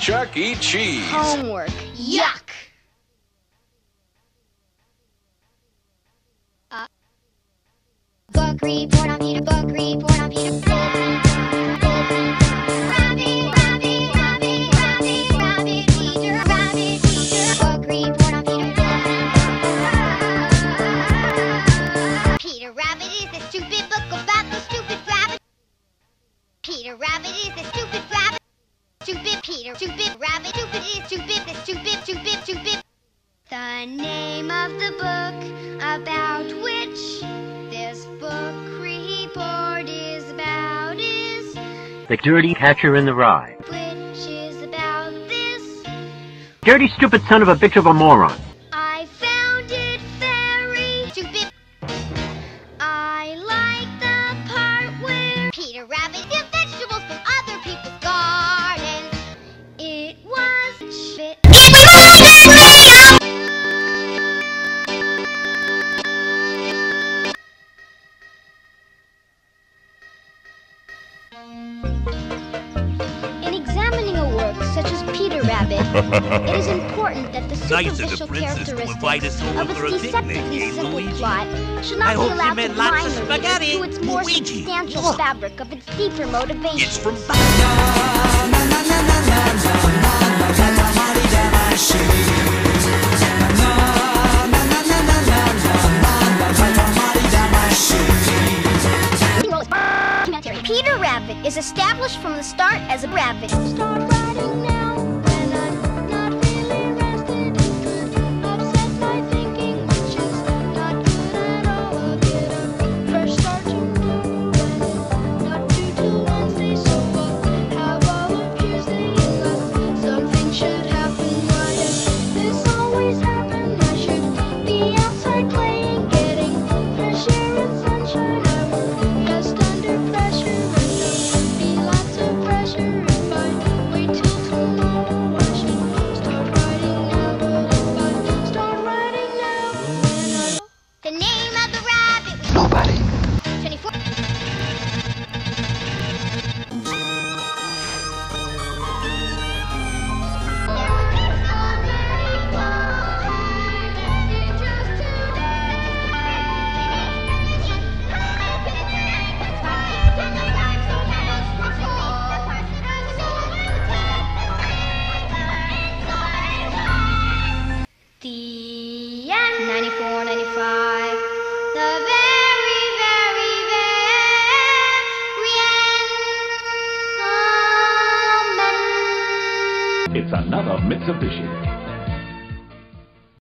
Chuck E. Cheese. Homework. Yuck. Uh, book report on Peter. Book report on Peter. Rabbit, rabbit, rabbit, rabbit, rabbit, Peter. Rabbit, Peter. Book report on Peter. Peter Rabbit is a stupid book about the stupid rabbit. Stupid Peter, stupid rabbit, stupid is stupid, the stupid, stupid, stupid. The name of the book about which this book report is about is The Dirty Catcher in the Rye. which is about this. Dirty, stupid son of a bitch of a moron. In examining a work such as Peter Rabbit, it is important that the Nice of the superficial princess to invite us characteristics over of for a its picnic, deceptively eh, simple Luigi? plot should I not be hope you allowed made to lots blind of the reader spaghetti. to its more Luigi, substantial look. fabric of its deeper motivation. It's from Peter Rabbit is established from the start as a rabbit. It's another Mitsubishi.